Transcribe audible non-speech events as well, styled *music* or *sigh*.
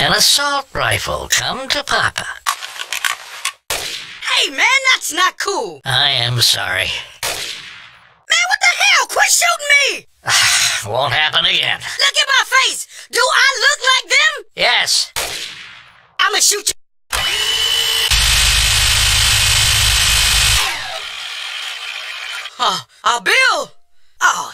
An assault rifle. Come to Papa. Hey, man, that's not cool. I am sorry. Man, what the hell? Quit shooting me! *sighs* Won't happen again. Look at my face. Do I look like them? Yes. I'ma shoot you. Oh, oh, Bill! Oh!